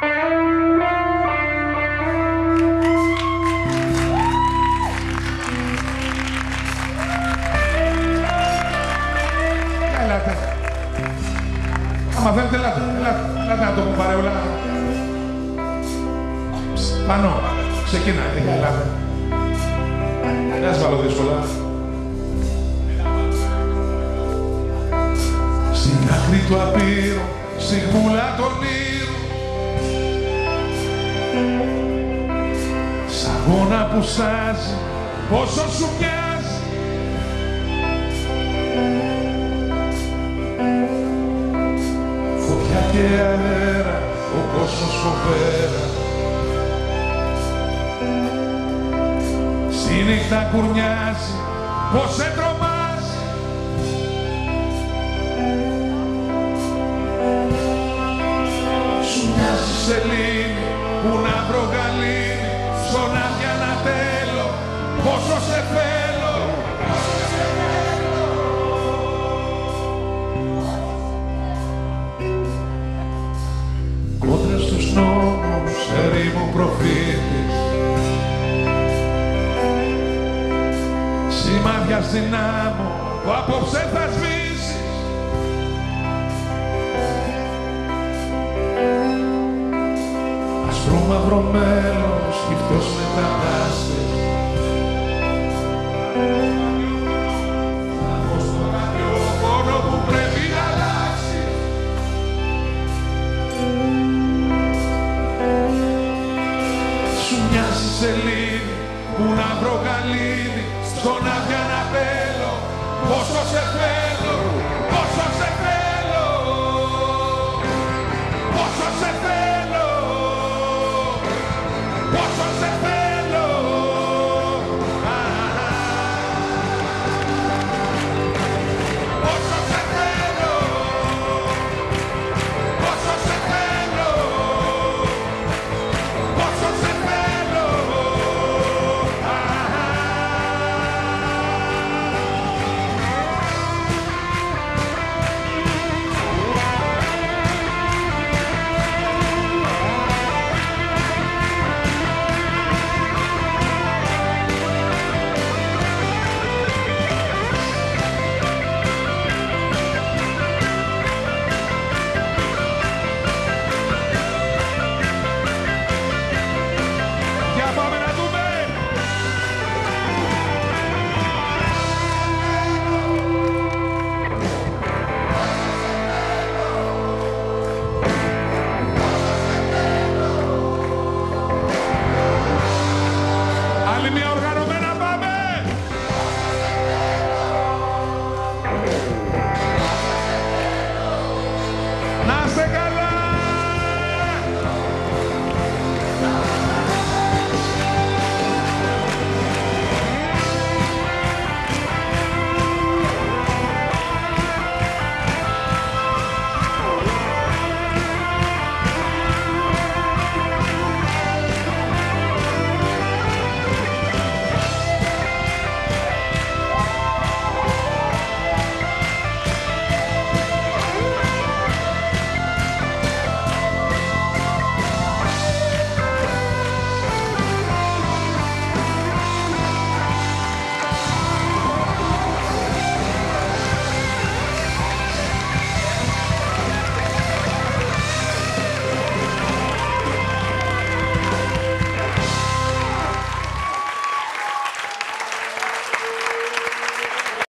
Ελάτε. Άμα θέλετε, ελάτε. Ελάτε, ελάτε να το πούμε παρεούλα. Πάνω. Ξεκινάει. Ελάτε. Δεν σας βάλω δύσκολα. Στην άκρη του απείρου, στιγμούλα των ήρου Σαγόνα που σάζει, πόσο σου μοιάζει Φωτιά και αέρα, ο κόσμος φοβέρα Στη νύχτα κουρνιάζει, πως σε τρομάζει. Σου μοιάζει σελήνη που να βρω πόσο σε θέλω. Κόντρα στους νόμους ερήμου προφήτης. Σημάδια στην άμμο που απόψε θα σβήσεις σελήνη που να βρω γαλήνη στον άδεια να θέλω πόσο σε θέλω